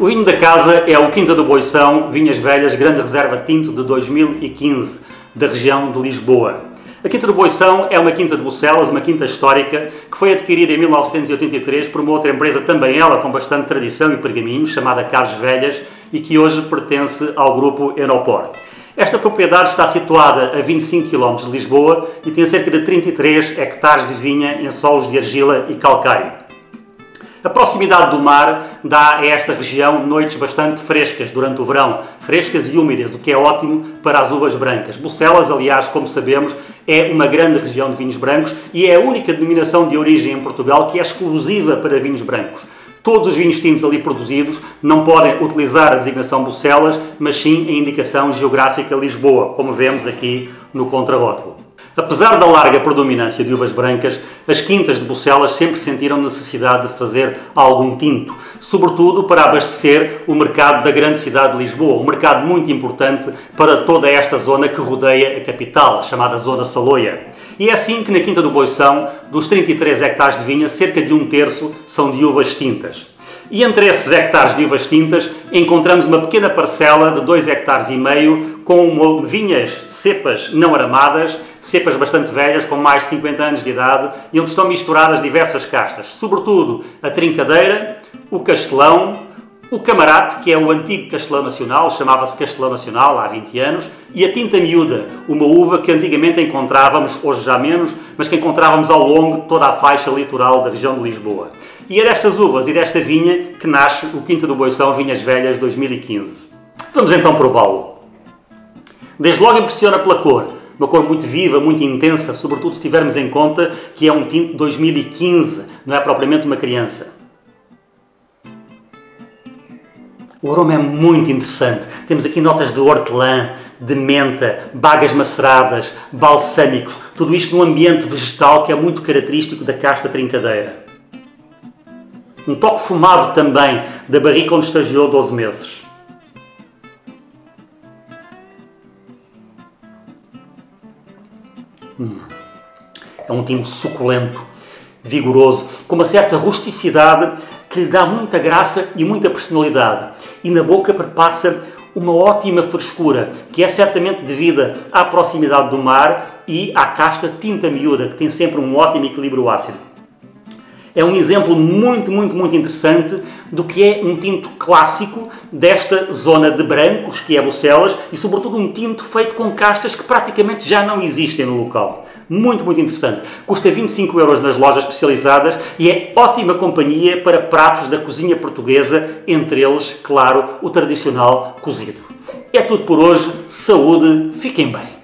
O vinho da casa é o Quinta do Boição, Vinhas Velhas, Grande Reserva Tinto de 2015, da região de Lisboa. A Quinta do Boição é uma quinta de Bucelas, uma quinta histórica, que foi adquirida em 1983 por uma outra empresa, também ela com bastante tradição e pergaminhos, chamada Carlos Velhas, e que hoje pertence ao grupo Enopor. Esta propriedade está situada a 25 km de Lisboa e tem cerca de 33 hectares de vinha em solos de argila e calcário. A proximidade do mar dá a esta região noites bastante frescas durante o verão, frescas e úmidas, o que é ótimo para as uvas brancas. Bucelas, aliás, como sabemos, é uma grande região de vinhos brancos e é a única denominação de origem em Portugal que é exclusiva para vinhos brancos. Todos os vinhos tintos ali produzidos não podem utilizar a designação Bucelas, mas sim a indicação geográfica Lisboa, como vemos aqui no contrarótulo. Apesar da larga predominância de uvas brancas, as quintas de Bucelas sempre sentiram necessidade de fazer algum tinto, sobretudo para abastecer o mercado da grande cidade de Lisboa, um mercado muito importante para toda esta zona que rodeia a capital, chamada Zona Saloia. E é assim que na Quinta do Boição, dos 33 hectares de vinha, cerca de um terço são de uvas tintas. E entre esses hectares de uvas tintas encontramos uma pequena parcela de 2 hectares e meio com vinhas cepas não aramadas, cepas bastante velhas com mais de 50 anos de idade e onde estão misturadas diversas castas, sobretudo a trincadeira, o castelão, o camarate, que é o antigo castelão nacional, chamava-se castelão nacional há 20 anos, e a tinta miúda, uma uva que antigamente encontrávamos, hoje já menos, mas que encontrávamos ao longo de toda a faixa litoral da região de Lisboa. E é destas uvas e desta vinha que nasce o Quinta do Boição Vinhas Velhas 2015. Vamos então prová-lo. Desde logo impressiona pela cor, uma cor muito viva, muito intensa, sobretudo se tivermos em conta que é um tinto de 2015, não é propriamente uma criança. O aroma é muito interessante. Temos aqui notas de hortelã, de menta, bagas maceradas, balsâmicos, tudo isto num ambiente vegetal que é muito característico da casta trincadeira. Um toque fumado também da barrica onde estagiou 12 meses. Hum. É um tinto suculento, vigoroso, com uma certa rusticidade que lhe dá muita graça e muita personalidade. E na boca perpassa uma ótima frescura, que é certamente devida à proximidade do mar e à casca tinta miúda, que tem sempre um ótimo equilíbrio ácido é um exemplo muito, muito, muito interessante do que é um tinto clássico desta zona de brancos, que é Bucelas, e sobretudo um tinto feito com castas que praticamente já não existem no local. Muito, muito interessante. Custa 25 euros nas lojas especializadas e é ótima companhia para pratos da cozinha portuguesa, entre eles, claro, o tradicional cozido. É tudo por hoje. Saúde, fiquem bem.